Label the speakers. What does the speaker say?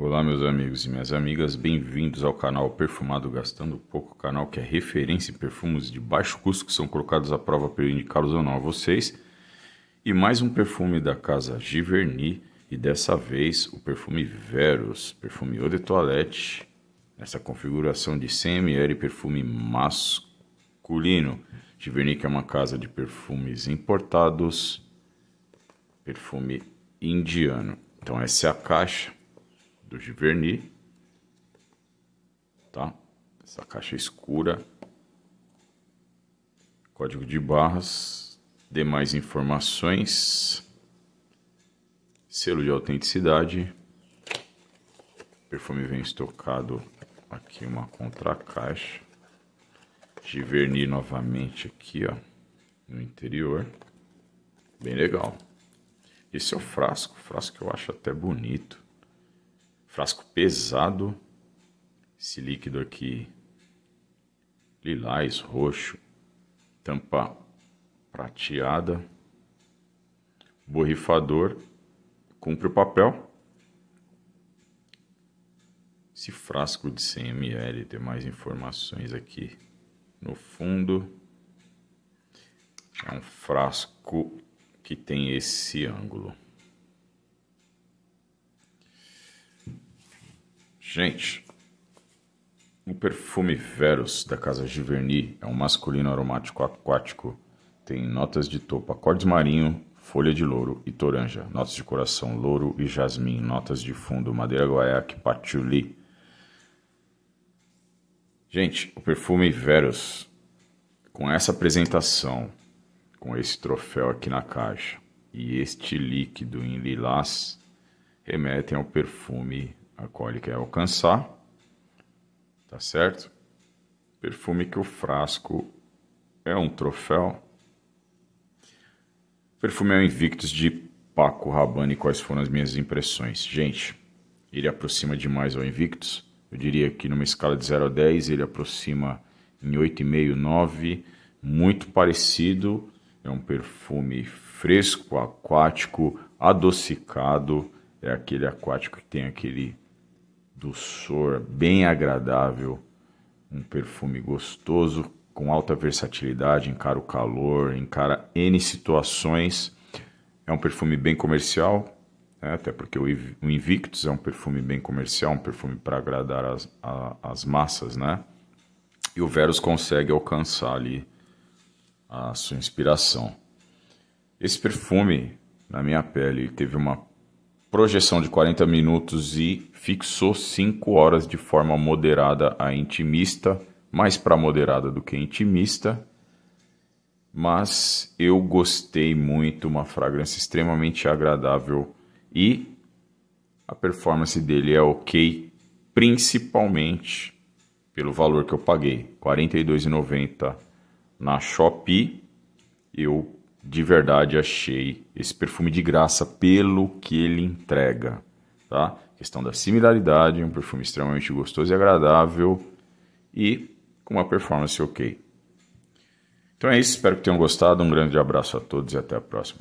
Speaker 1: Olá, meus amigos e minhas amigas, bem-vindos ao canal Perfumado Gastando Pouco, canal que é referência em perfumes de baixo custo que são colocados à prova para indicá-los ou não a vocês. E mais um perfume da casa Giverny, e dessa vez o perfume Verus, perfume Eau de Toilette, nessa configuração de 100 ml perfume masculino. Giverny que é uma casa de perfumes importados, perfume indiano. Então essa é a caixa do Giverny, tá? Essa caixa escura, código de barras, demais informações, selo de autenticidade, perfume vem estocado aqui uma contra caixa, Giverny novamente aqui, ó, no interior, bem legal. Esse é o frasco, frasco eu acho até bonito. Frasco pesado. Esse líquido aqui lilás, roxo, tampa prateada. Borrifador cumpre o papel. Esse frasco de 100 ml tem mais informações aqui no fundo. É um frasco que tem esse ângulo. Gente, o perfume Verus da casa Giverny é um masculino aromático aquático. Tem notas de topo, acordes marinho, folha de louro e toranja, notas de coração, louro e jasmim, notas de fundo, madeira guaiaque, patchouli. Gente, o perfume Verus, com essa apresentação, com esse troféu aqui na caixa e este líquido em lilás, remetem ao perfume a ele quer alcançar, tá certo? Perfume que o frasco é um troféu. Perfume é o Invictus de Paco Rabanne. Quais foram as minhas impressões? Gente, ele aproxima demais ao Invictus. Eu diria que numa escala de 0 a 10 ele aproxima em 8,5, 9. Muito parecido. É um perfume fresco, aquático, adocicado. É aquele aquático que tem aquele doçor, bem agradável, um perfume gostoso, com alta versatilidade, encara o calor, encara N situações. É um perfume bem comercial, né? até porque o Invictus é um perfume bem comercial, um perfume para agradar as, a, as massas, né? E o Verus consegue alcançar ali a sua inspiração. Esse perfume, na minha pele, teve uma projeção de 40 minutos e fixou 5 horas de forma moderada a intimista, mais para moderada do que intimista. Mas eu gostei muito, uma fragrância extremamente agradável e a performance dele é ok, principalmente pelo valor que eu paguei, R$ 42,90 na Shopee. Eu de verdade achei esse perfume de graça pelo que ele entrega, tá? Questão da similaridade, um perfume extremamente gostoso e agradável e com uma performance ok. Então é isso, espero que tenham gostado. Um grande abraço a todos e até a próxima.